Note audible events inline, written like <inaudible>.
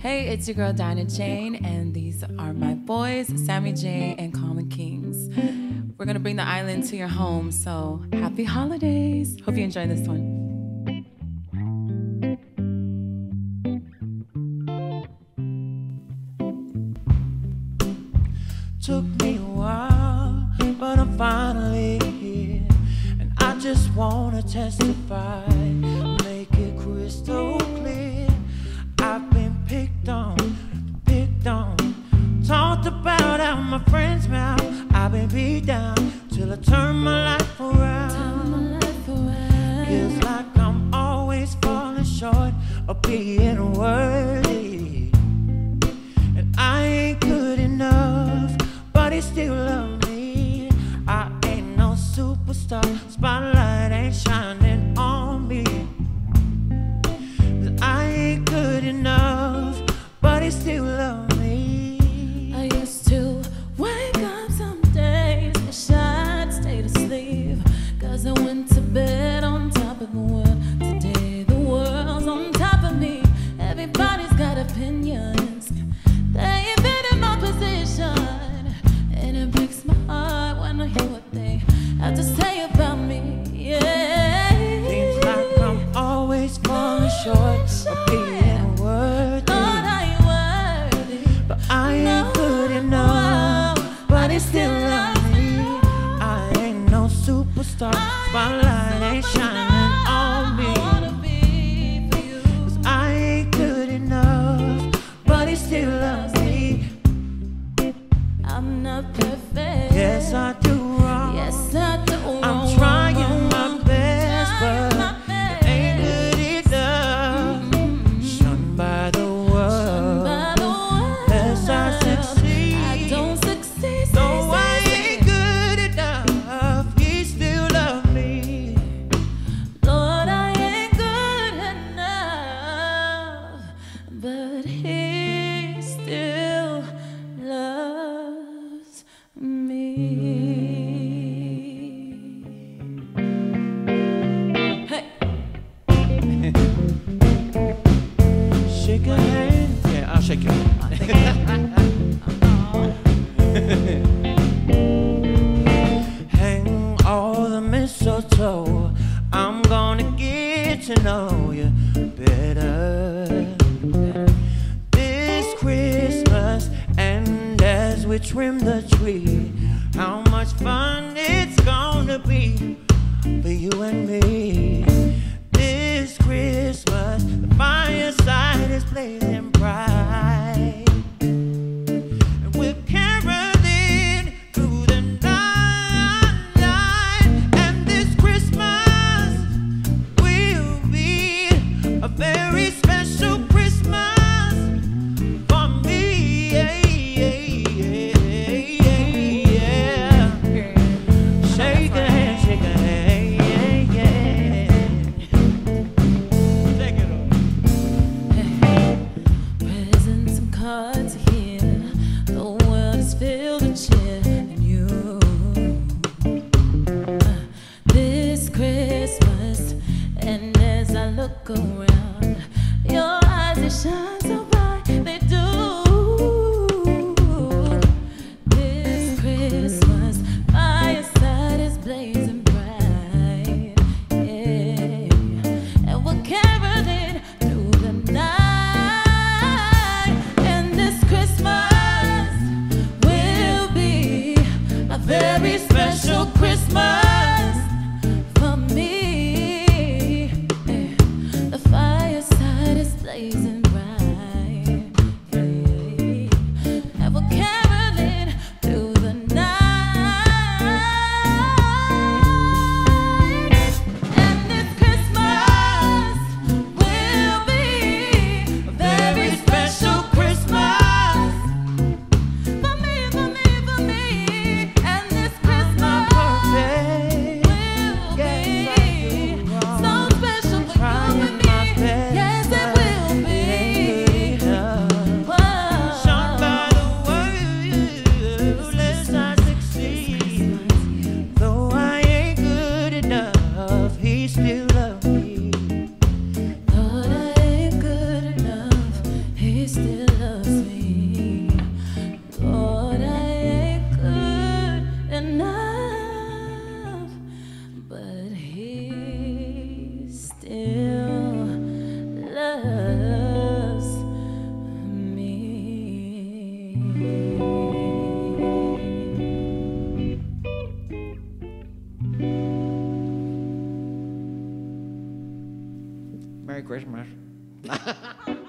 Hey, it's your girl Dinah Jane, and these are my boys, Sammy J and Common Kings. We're gonna bring the island to your home, so happy holidays. Hope you enjoy this one. Took me a while, but I'm finally here, and I just wanna testify, make it crystal clear. of being worthy. And I ain't good enough, but he still loves me. I ain't no superstar spotlight. say about me? still loves me. Hey. <laughs> shake a hand. Yeah, I'll shake your hand. <laughs> Hang all the mistletoe. I'm gonna get to know we trim the tree. How much fun it's gonna be for you and me. This Christmas, the fireside is blazing The world is filled with cheer and you. This Christmas, and as I look around. Merry Christmas. <laughs>